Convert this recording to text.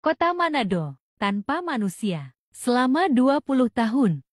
Kota Manado, tanpa manusia. Selama 20 tahun,